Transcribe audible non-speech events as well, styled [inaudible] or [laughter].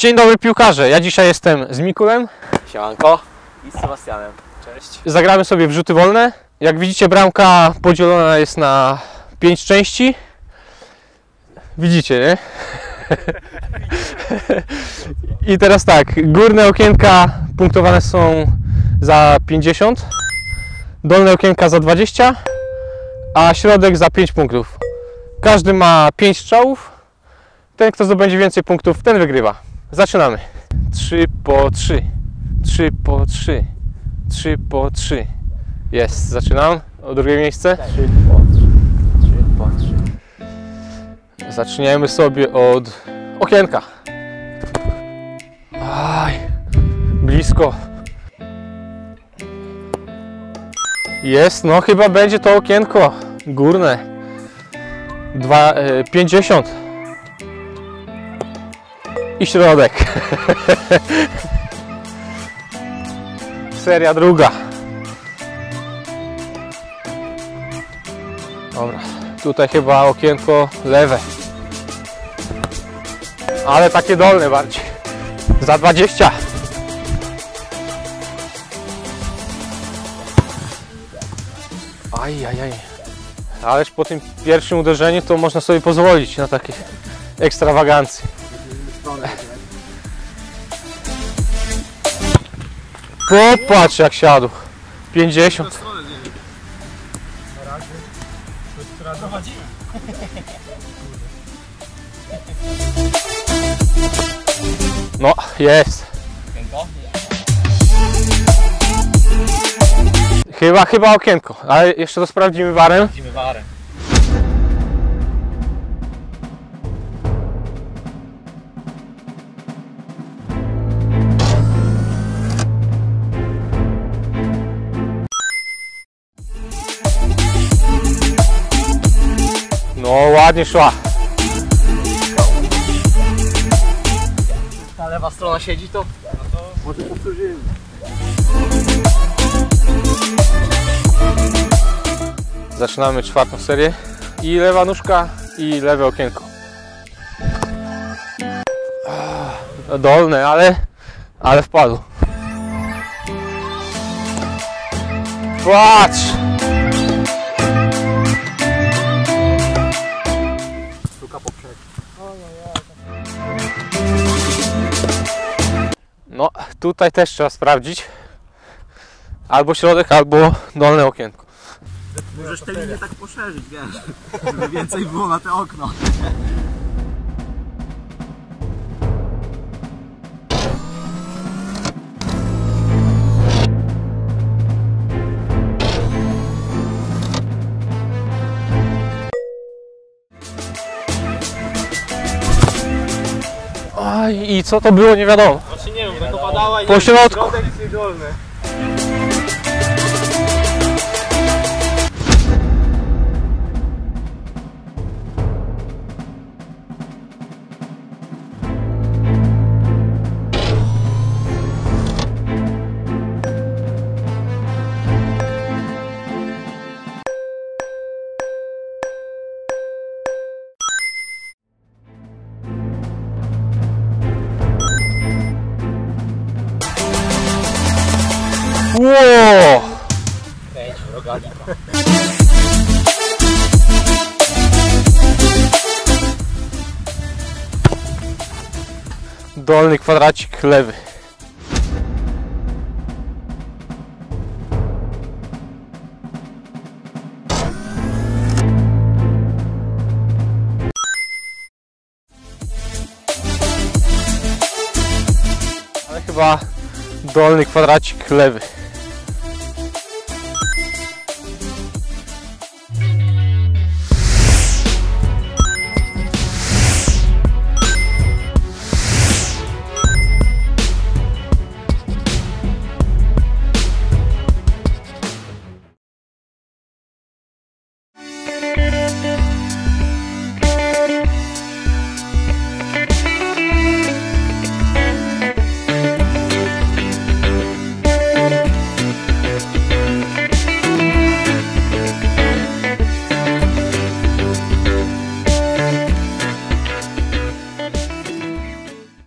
Dzień dobry piłkarze, ja dzisiaj jestem z Mikulem. Siemanko. I z Sebastianem. Cześć. Zagramy sobie w rzuty wolne. Jak widzicie bramka podzielona jest na 5 części. Widzicie, nie? [laughs] I teraz tak, górne okienka punktowane są za 50, dolne okienka za 20, a środek za 5 punktów. Każdy ma 5 strzałów. Ten, kto zdobędzie więcej punktów, ten wygrywa. Zaczynamy. 3 po 3. 3 po 3. 3 po 3. Jest, zaczynam. O drugie miejsce. Trzy po trzy. Trzy po trzy. Zaczniemy sobie od okienka. Aj, blisko. Jest, no chyba będzie to okienko górne. Dwa, e, 50. I środek. Seria druga. Dobra, tutaj chyba okienko lewe. Ale takie dolne bardziej. Za 20. Aj, aj, aj. Ależ po tym pierwszym uderzeniu to można sobie pozwolić na takie ekstrawagancje. Popatrz jak siadł. 50. No, jest. Chyba, chyba okienko, ale jeszcze to sprawdzimy warem. Widzimy warę. Ładnie szła. Ta lewa strona siedzi to? No to może powtórzymy. Zaczynamy czwartą serię. I lewa nóżka, i lewe okienko. Dolne, ale, ale wpadł. Patrz! Tutaj też trzeba sprawdzić. Albo środek, albo dolne okienko. Możesz te linie tak poszerzyć, wiesz, żeby więcej było na te okno. Aj, i co to było, nie wiadomo. Właśnie nie wiem, tak opadała i Po środku. środek i dolny. Dolny kwadracik lewy. Ale chyba dolny kwadracik lewy.